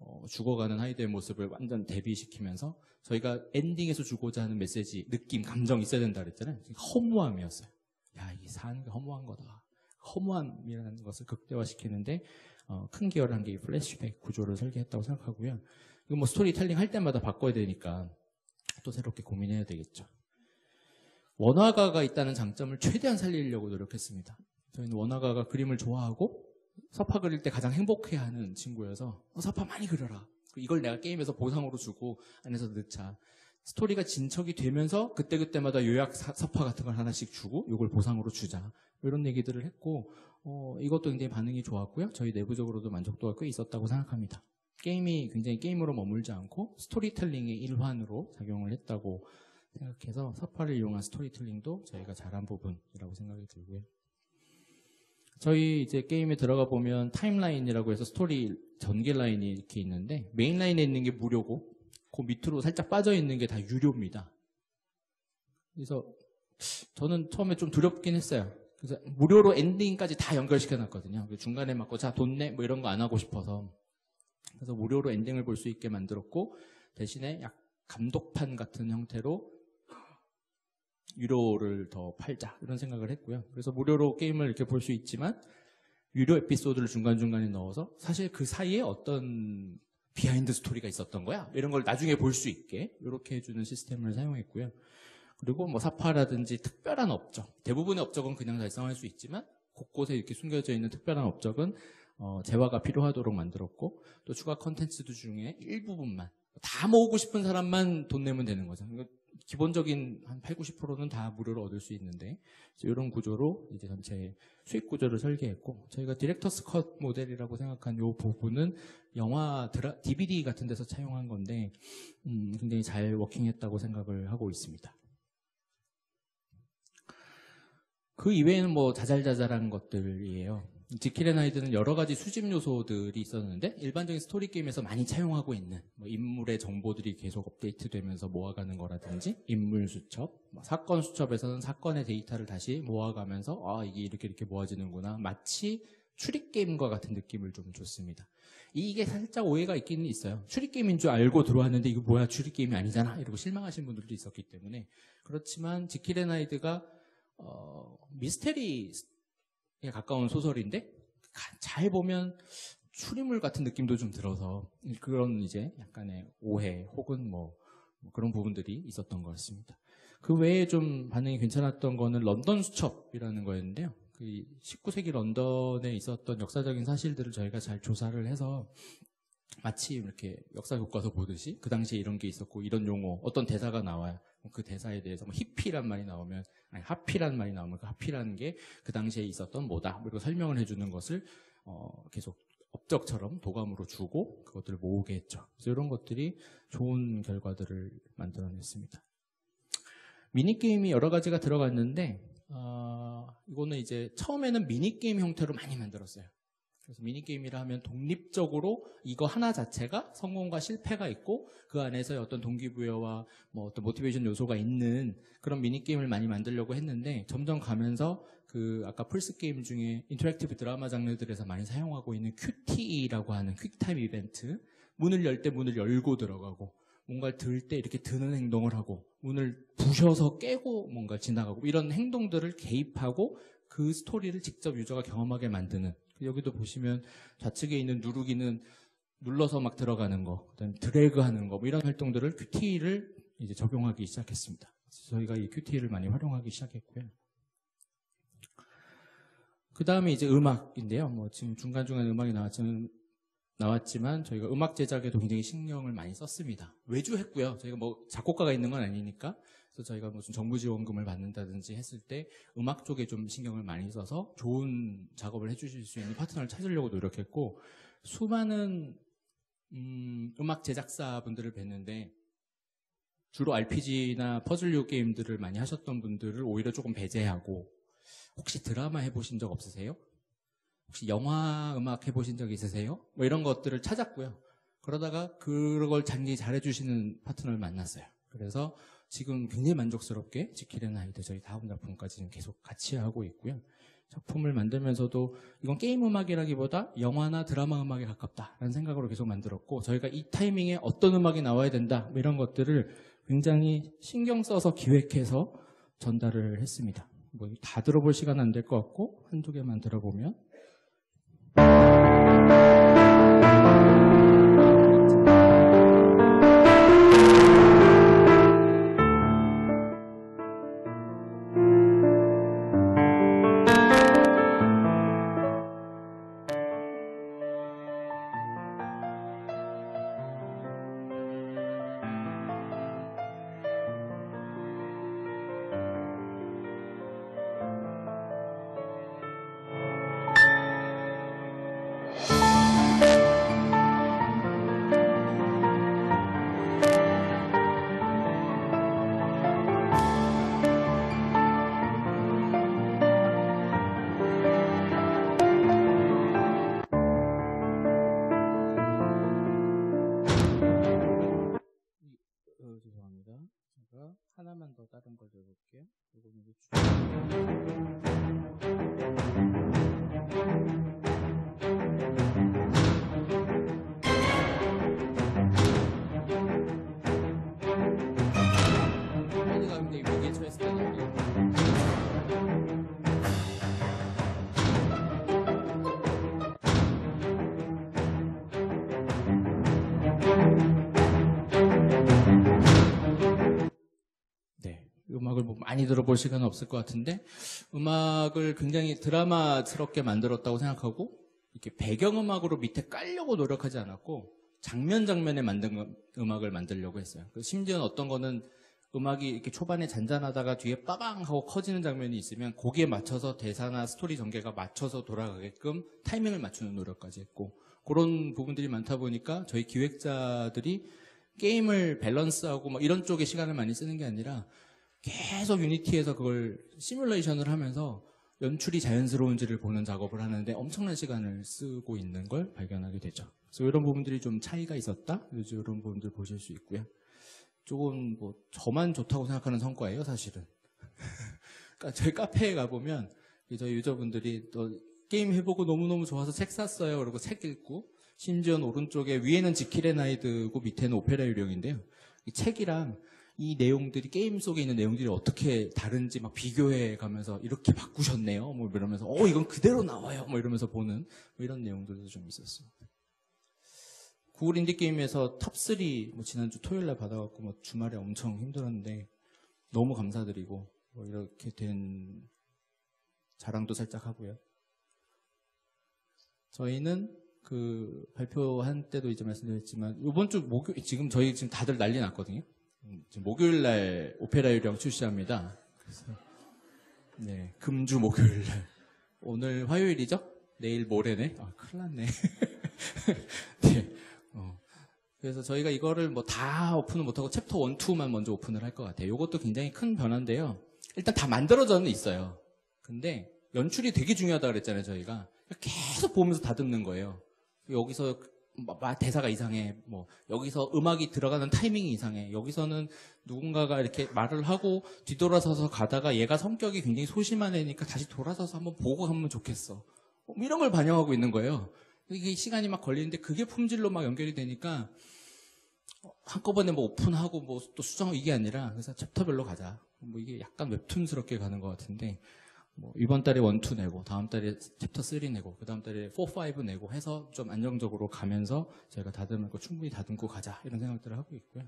A: 어, 죽어가는 하이드의 모습을 완전 대비시키면서 저희가 엔딩에서 주고자 하는 메시지, 느낌, 감정 있어야 된다 그랬잖아요. 허무함이었어요. 야, 이 사는 게 허무한 거다. 허무함이라는 것을 극대화시키는데 어, 큰 기여를 한 게 이 플래시백 구조를 설계했다고 생각하고요. 이거 뭐 스토리텔링 할 때마다 바꿔야 되니까 또 새롭게 고민해야 되겠죠. 원화가가 있다는 장점을 최대한 살리려고 노력했습니다. 저희는 원화가가 그림을 좋아하고 서파 그릴 때 가장 행복해하는 친구여서 어, 서파 많이 그려라. 이걸 내가 게임에서 보상으로 주고 안에서 넣자. 스토리가 진척이 되면서 그때그때마다 요약 서파 같은 걸 하나씩 주고 이걸 보상으로 주자. 이런 얘기들을 했고 어, 이것도 굉장히 반응이 좋았고요. 저희 내부적으로도 만족도가 꽤 있었다고 생각합니다. 게임이 굉장히 게임으로 머물지 않고 스토리텔링의 일환으로 작용을 했다고 생각해서 삽화를 이용한 스토리텔링도 저희가 잘한 부분이라고 생각이 들고요. 저희 이제 게임에 들어가 보면 timeline이라고 해서 스토리 전개 라인이 이렇게 있는데 main line에 있는 게 무료고 그 밑으로 살짝 빠져 있는 게 다 유료입니다. 그래서 저는 처음에 좀 두렵긴 했어요. 그래서 무료로 엔딩까지 다 연결시켜 놨거든요. 중간에 막고 자 돈 내 뭐 이런 거 안 하고 싶어서 그래서 무료로 엔딩을 볼 수 있게 만들었고 대신에 약간 감독판 같은 형태로 유료를 더 팔자 이런 생각을 했고요. 그래서 무료로 게임을 이렇게 볼 수 있지만 유료 에피소드를 중간중간에 넣어서 사실 그 사이에 어떤 behind story가 있었던 거야. 이런 걸 나중에 볼 수 있게 이렇게 해주는 시스템을 사용했고요. 그리고 뭐 삽화라든지 특별한 업적, 대부분의 업적은 그냥 달성할 수 있지만 곳곳에 이렇게 숨겨져 있는 특별한 업적은 어, 재화가 필요하도록 만들었고 또 추가 컨텐츠도 중에 일부분만 다 모으고 싶은 사람만 돈 내면 되는 거죠. 기본적인 한 8, 90%는 다 무료로 얻을 수 있는데 이런 구조로 이제 전체 수익 구조를 설계했고 저희가 director's cut 모델이라고 생각한 이 부분은 영화 드라, DVD 같은 데서 차용한 건데 음, 굉장히 잘 working했다고 생각을 하고 있습니다. 그 이외에는 뭐 자잘자잘한 것들이에요. 지킬앤하이드는 여러 가지 수집 요소들이 있었는데 일반적인 스토리 게임에서 많이 차용하고 있는 뭐 인물의 정보들이 계속 업데이트되면서 모아가는 거라든지 인물 수첩, 뭐 사건 수첩에서는 사건의 데이터를 다시 모아가면서 아 이게 이렇게 이렇게 모아지는구나 마치 추리 게임과 같은 느낌을 좀 줬습니다. 이게 살짝 오해가 있기는 있어요. 추리 게임인 줄 알고 들어왔는데 이거 뭐야 추리 게임이 아니잖아 이러고 실망하신 분들도 있었기 때문에 그렇지만 지킬앤하이드가 어, 미스테리에 가까운 소설인데 잘 보면 추리물 같은 느낌도 좀 들어서 그런 이제 약간의 오해 혹은 뭐, 뭐 그런 부분들이 있었던 것 같습니다. 그 외에 좀 반응이 괜찮았던 거는 런던 수첩이라는 거였는데요. 그 19세기 런던에 있었던 역사적인 사실들을 저희가 잘 조사를 해서 마치 이렇게 역사 교과서 보듯이 그 당시에 이런 게 있었고 이런 용어 어떤 대사가 나와요. 그 대사에 대해서 뭐 히피란 말이 나오면 아니 하피란 말이 나오면 그 하피라는 게 그 당시에 있었던 뭐다 그리고 설명을 해주는 것을 어, 계속 업적처럼 도감으로 주고 그것들을 모으게 했죠. 그래서 이런 것들이 좋은 결과들을 만들어냈습니다. 미니게임이 여러 가지가 들어갔는데 어, 이거는 이제 처음에는 미니게임 형태로 많이 만들었어요. 그래서 미니게임이라 하면 독립적으로 이거 하나 자체가 성공과 실패가 있고 그 안에서 어떤 동기부여와 뭐 어떤 모티베이션 요소가 있는 그런 미니게임을 많이 만들려고 했는데 점점 가면서 그 아까 플스 게임 중에 interactive 드라마 장르들에서 많이 사용하고 있는 QTE라고 하는 quick time event 문을 열 때 문을 열고 들어가고 뭔가를 들때 이렇게 드는 행동을 하고 문을 부셔서 깨고 뭔가 지나가고 이런 행동들을 개입하고 그 스토리를 직접 유저가 경험하게 만드는 여기도 보시면 좌측에 있는 누르기는 눌러서 막 들어가는 거, 그다음에 드래그 하는 거, 뭐 이런 활동들을 QTE를 이제 적용하기 시작했습니다. 저희가 이 QT를 많이 활용하기 시작했고요. 그 다음에 이제 음악인데요. 뭐 지금 중간중간 음악이 나왔지만, 나왔지만 저희가 음악 제작에도 굉장히 신경을 많이 썼습니다. 외주했고요. 저희가 뭐 작곡가가 있는 건 아니니까 그래서 저희가 무슨 정부 지원금을 받는다든지 했을 때 음악 쪽에 좀 신경을 많이 써서 좋은 작업을 해주실 수 있는 파트너를 찾으려고 노력했고 수많은 음, 악 제작사 분들을 뵀는데 주로 RPG나 퍼즐류 게임들을 많이 하셨던 분들을 오히려 조금 배제하고 혹시 드라마 해보신 적 없으세요? 혹시 영화 음악 해보신 적 있으세요? 뭐 이런 것들을 찾았고요. 그러다가 그걸 장기 잘해주시는 파트너를 만났어요. 그래서 지금 굉장히 만족스럽게 지키는 아이들 저희 다음 작품까지는 계속 같이 하고 있고요. 작품을 만들면서도 이건 게임 음악이라기보다 영화나 드라마 음악에 가깝다라는 생각으로 계속 만들었고 저희가 이 타이밍에 어떤 음악이 나와야 된다 뭐 이런 것들을 굉장히 신경 써서 기획해서 전달을 했습니다. 뭐 다 들어볼 시간 안될 것 같고 한두 개만 들어보면 많이 들어볼 시간은 없을 것 같은데 음악을 굉장히 드라마스럽게 만들었다고 생각하고 이렇게 배경음악으로 밑에 깔려고 노력하지 않았고 장면 장면에 만든 거- 음악을 만들려고 했어요. 그 심지어는 어떤 거는 음악이 이렇게 초반에 잔잔하다가 뒤에 빠방 하고 커지는 장면이 있으면 거기에 맞춰서 대사나 스토리 전개가 맞춰서 돌아가게끔 타이밍을 맞추는 노력까지 했고 그런 부분들이 많다 보니까 저희 기획자들이 게임을 밸런스하고 뭐 이런 쪽에 시간을 많이 쓰는 게 아니라 계속 유니티에서 그걸 시뮬레이션을 하면서 연출이 자연스러운지를 보는 작업을 하는데 엄청난 시간을 쓰고 있는 걸 발견하게 되죠. 그래서 이런 부분들이 좀 차이가 있었다. 이런 부분들 보실 수 있고요. 조금 뭐 저만 좋다고 생각하는 성과예요, 사실은. 그러니까 저희 카페에 가보면 저희 유저분들이 또 게임 해보고 너무너무 좋아서 책 샀어요. 그리고 책 읽고 심지어는 오른쪽에 위에는 지킬 앤 하이드고 밑에는 오페라 유령인데요. 이 책이랑 이 내용들이 게임 속에 있는 내용들이 어떻게 다른지 막 비교해 가면서 이렇게 바꾸셨네요. 뭐 이러면서 어 이건 그대로 나와요. 뭐 이러면서 보는 뭐 이런 내용들도 좀 있었어요. 구글 인디 게임에서 top 3 뭐 지난주 토요일 날 받아갖고 뭐 주말에 엄청 힘들었는데 너무 감사드리고 뭐 이렇게 된 자랑도 살짝 하고요. 저희는 그 발표한 때도 이제 말씀드렸지만 이번 주 목요 지금 저희 지금 다들 난리 났거든요. 목요일 날 오페라 유령 출시합니다. 그래서 네 금주 목요일 날 오늘 화요일이죠? 내일 모레네. 아 큰일 났네. 네. 어. 그래서 저희가 이거를 뭐 다 오픈을 못하고 챕터 1, 2만 먼저 오픈을 할 것 같아요. 이것도 굉장히 큰 변화인데요. 일단 다 만들어져는 있어요. 근데 연출이 되게 중요하다 그랬잖아요, 저희가. 계속 보면서 다듬는 거예요. 여기서 대사가 이상해. 뭐 여기서 음악이 들어가는 타이밍이 이상해. 여기서는 누군가가 이렇게 말을 하고 뒤돌아서서 가다가 얘가 성격이 굉장히 소심한 애니까 다시 돌아서서 한번 보고 가면 좋겠어. 뭐 이런 걸 반영하고 있는 거예요. 이게 시간이 막 걸리는데 그게 품질로 막 연결이 되니까 한꺼번에 뭐 오픈하고 뭐 또 수정 이게 아니라 그래서 chapter별로 가자. 뭐 이게 약간 웹툰스럽게 가는 것 같은데 뭐 이번 달에 one two 내고 다음 달에 챕터 3 내고 그 다음 달에 4, 5 내고 해서 좀 안정적으로 가면서 저희가 다듬을 거 충분히 다듬고 가자 이런 생각들을 하고 있고요.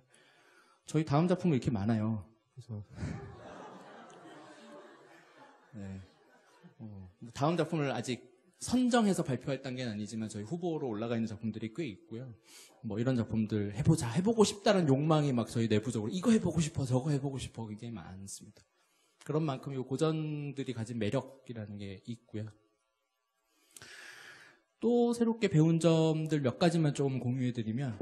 A: 저희 다음 작품이 이렇게 많아요. 그래서 네. 어, 뭐 다음 작품을 아직 선정해서 발표할 단계는 아니지만 저희 후보로 올라가 있는 작품들이 꽤 있고요. 뭐 이런 작품들 해보자, 해보고 싶다는 욕망이 막 저희 내부적으로 이거 해보고 싶어, 저거 해보고 싶어 굉장히 많습니다. 그런 만큼 이 고전들이 가진 매력이라는 게 있고요. 또 새롭게 배운 점들 몇 가지만 조금 공유해드리면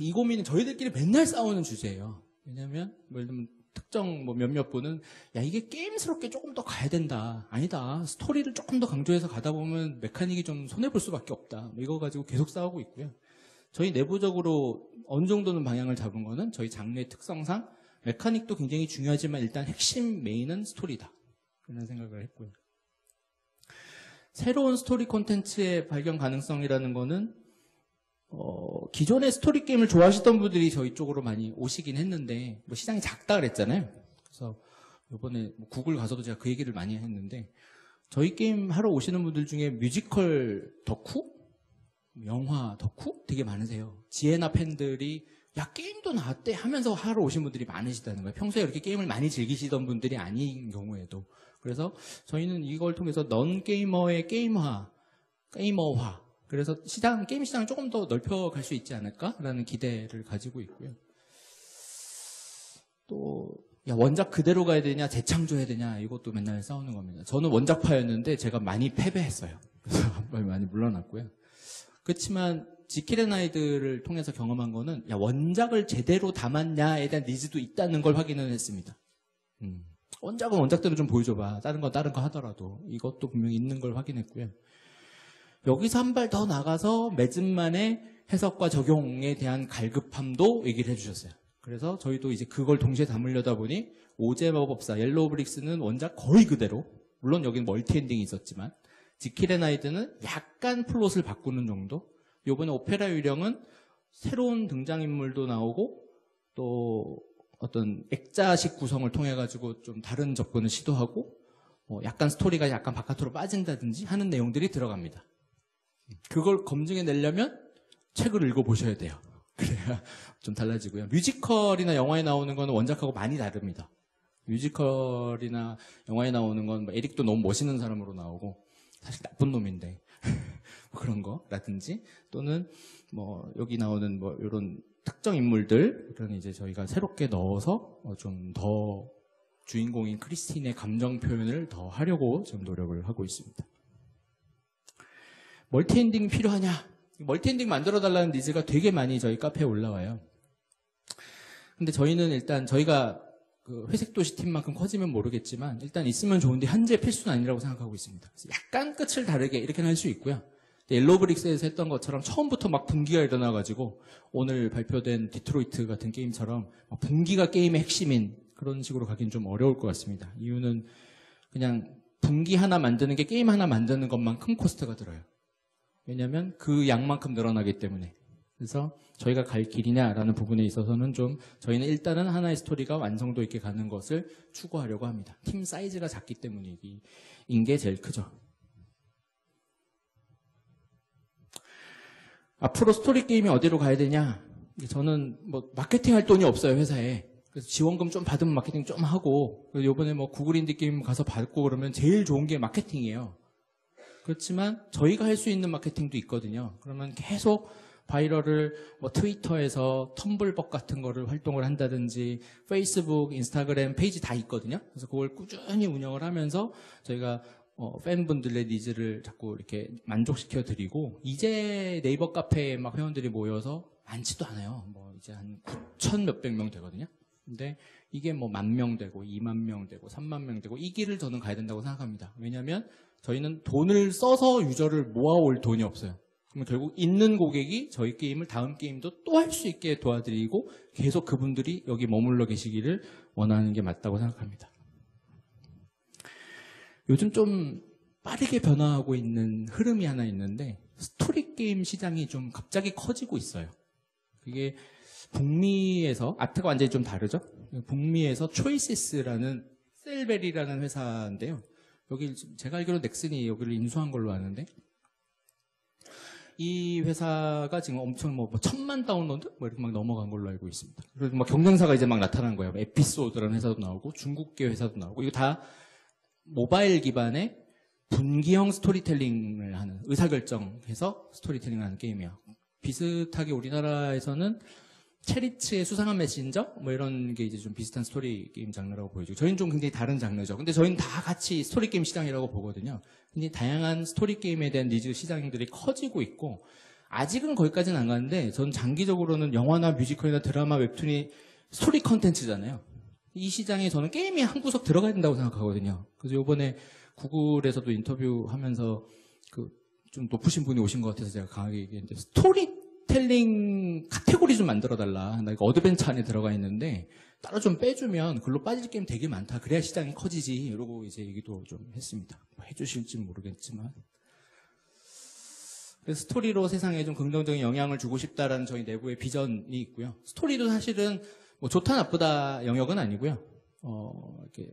A: 이 고민은 저희들끼리 맨날 싸우는 주제예요. 왜냐하면 뭐 예를 들면 특정 뭐 몇몇 분은 야 이게 게임스럽게 조금 더 가야 된다. 아니다. 스토리를 조금 더 강조해서 가다 보면 메카닉이 좀 손해 볼 수밖에 없다. 뭐 이거 가지고 계속 싸우고 있고요. 저희 내부적으로 어느 정도는 방향을 잡은 거는 저희 장르의 특성상 mechanic도 굉장히 중요하지만 일단 핵심 메인은 스토리다. 그런 생각을 했고요. 새로운 스토리 콘텐츠의 발견 가능성이라는 거는 어, 기존의 스토리 게임을 좋아하시던 분들이 저희 쪽으로 많이 오시긴 했는데 뭐 시장이 작다 그랬잖아요. 그래서 이번에 뭐 구글 가서도 제가 그 얘기를 많이 했는데 저희 게임 하러 오시는 분들 중에 뮤지컬 덕후, 영화 덕후 되게 많으세요. 지혜나 팬들이 야 게임도 나왔대 하면서 하러 오신 분들이 많으시다는 거예요. 평소에 그렇게 게임을 많이 즐기시던 분들이 아닌 경우에도 그래서 저희는 이걸 통해서 넌 게이머의 게임화, 게이머화 그래서 시장 게임 시장을 조금 더 넓혀갈 수 있지 않을까라는 기대를 가지고 있고요. 또 야, 원작 그대로 가야 되냐, 재창조해야 되냐, 이것도 맨날 싸우는 겁니다. 저는 원작파였는데 제가 많이 패배했어요. 그래서 많이 물러났고요. 그렇지만 지킬 앤 하이드를 통해서 경험한 거는 야, 원작을 제대로 담았냐에 대한 needs도 있다는 걸 확인을 했습니다. 음. 원작은 원작대로 좀 보여줘봐. 다른 건 다른 거 하더라도. 이것도 분명히 있는 걸 확인했고요. 여기서 한 발 더 나가서 MazM만의 해석과 적용에 대한 갈급함도 얘기를 해주셨어요. 그래서 저희도 이제 그걸 동시에 담으려다 보니 오즈의 마법사 옐로우 브릭스는 원작 거의 그대로 물론 여기는 multi ending이 있었지만 지킬 앤 하이드는 약간 플롯을 바꾸는 정도 요번에 오페라 유령은 새로운 등장인물도 나오고 또 어떤 액자식 구성을 통해 가지고 좀 다른 접근을 시도하고 뭐 약간 스토리가 약간 바깥으로 빠진다든지 하는 내용들이 들어갑니다. 그걸 검증해 내려면 책을 읽어보셔야 돼요. 그래야 좀 달라지고요. 뮤지컬이나 영화에 나오는 거는 원작하고 많이 다릅니다. 뮤지컬이나 영화에 나오는 건뭐 에릭도 너무 멋있는 사람으로 나오고 사실 나쁜 놈인데 뭐 그런 거라든지 또는 뭐 여기 나오는 뭐 이런 특정 인물들 이런 이제 저희가 새롭게 넣어서 어, 좀더 주인공인 크리스틴의 감정 표현을 더 하려고 지금 노력을 하고 있습니다. multi ending 필요하냐? multi ending 만들어 달라는 needs가 되게 많이 저희 카페에 올라와요. 근데 저희는 일단 저희가 그 회색 도시 팀만큼 커지면 모르겠지만 일단 있으면 좋은데 현재 필수는 아니라고 생각하고 있습니다. 약간 끝을 다르게 이렇게는 할수 있고요. 옐로브릭스에서 했던 것처럼 처음부터 막 분기가 일어나가지고 오늘 발표된 디트로이트 같은 게임처럼 막 분기가 게임의 핵심인 그런 식으로 가긴 좀 어려울 것 같습니다. 이유는 그냥 분기 하나 만드는 게 게임 하나 만드는 것만큼 코스트가 들어요. 왜냐하면 그 양만큼 늘어나기 때문에. 그래서 저희가 갈 길이냐라는 부분에 있어서는 좀 저희는 일단은 하나의 스토리가 완성도 있게 가는 것을 추구하려고 합니다. 팀 사이즈가 작기 때문인 게 제일 크죠. 앞으로 스토리 게임이 어디로 가야 되냐? 저는 뭐 마케팅 할 돈이 없어요 회사에. 그래서 지원금 좀 받으면 마케팅 좀 하고 요번에 뭐 구글 인디 게임 가서 받고 그러면 제일 좋은 게 마케팅이에요. 그렇지만 저희가 할 수 있는 마케팅도 있거든요. 그러면 계속 viral을 뭐 트위터에서 텀블벅 같은 거를 활동을 한다든지 페이스북, 인스타그램 페이지 다 있거든요. 그래서 그걸 꾸준히 운영을 하면서 저희가 어, 팬분들의 needs를 자꾸 이렇게 만족시켜 드리고 이제 네이버 카페에 막 회원들이 모여서 많지도 않아요. 뭐 이제 한 9천 몇백 명 되거든요. 근데 이게 뭐 만 명 되고 2만 명 되고 3만 명 되고 이 길을 저는 가야 된다고 생각합니다. 왜냐하면 저희는 돈을 써서 유저를 모아올 돈이 없어요. 그러면 결국 있는 고객이 저희 게임을 다음 게임도 또 할 수 있게 도와드리고 계속 그분들이 여기 머물러 계시기를 원하는 게 맞다고 생각합니다. 요즘 좀 빠르게 변화하고 있는 흐름이 하나 있는데 스토리 게임 시장이 좀 갑자기 커지고 있어요. 그게 북미에서 아트가 완전히 좀 다르죠. 북미에서 Choices라는 픽셀베리라는 회사인데요. 여기 제가 알기로 넥슨이 여기를 인수한 걸로 아는데 이 회사가 지금 엄청 뭐, 뭐 천만 다운로드 뭐 이렇게 막 넘어간 걸로 알고 있습니다. 그리고 막 경쟁사가 이제 막 나타난 거예요. 에피소드라는 회사도 나오고 중국계 회사도 나오고 이거 다 모바일 기반의 분기형 스토리텔링을 하는 의사결정해서 스토리텔링을 하는 게임이에요. 비슷하게 우리나라에서는 체리츠의 수상한 메신저 뭐 이런 게 이제 좀 비슷한 스토리 게임 장르라고 보여지고 저희는 좀 굉장히 다른 장르죠. 근데 저희는 다 같이 스토리 게임 시장이라고 보거든요. 근데 다양한 스토리 게임에 대한 니즈 시장들이 커지고 있고 아직은 거기까지는 안 가는데 저는 장기적으로는 영화나 뮤지컬이나 드라마 웹툰이 스토리 컨텐츠잖아요. 이 시장에 저는 게임이 한 구석 들어가야 된다고 생각하거든요. 그래서 이번에 구글에서도 인터뷰하면서 그 좀 높으신 분이 오신 것 같아서 제가 강하게 얘기했는데 스토리텔링 카테고리 좀 만들어 달라. 나 이거 어드벤처 안에 들어가 있는데 따로 좀 빼주면 글로 빠질 게임 되게 많다. 그래야 시장이 커지지. 이러고 이제 얘기도 좀 했습니다. 뭐 해주실지 모르겠지만. 그래서 스토리로 세상에 좀 긍정적인 영향을 주고 싶다라는 저희 내부의 비전이 있고요. 스토리도 사실은 뭐 좋다 나쁘다 영역은 아니고요. 어, 이렇게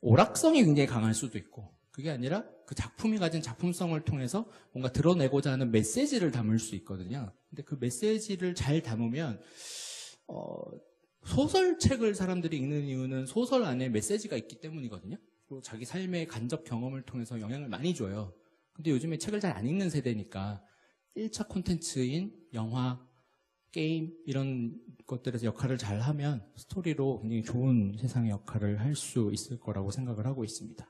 A: 오락성이 굉장히 강할 수도 있고 그게 아니라 그 작품이 가진 작품성을 통해서 뭔가 드러내고자 하는 메시지를 담을 수 있거든요. 근데 그 메시지를 잘 담으면 어, 소설책을 사람들이 읽는 이유는 소설 안에 메시지가 있기 때문이거든요. 그리고 자기 삶의 간접 경험을 통해서 영향을 많이 줘요. 근데 요즘에 책을 잘 안 읽는 세대니까 1차 콘텐츠인 영화, 게임 이런 것들에서 역할을 잘 하면 스토리로 굉장히 좋은 세상의 역할을 할 수 있을 거라고 생각을 하고 있습니다.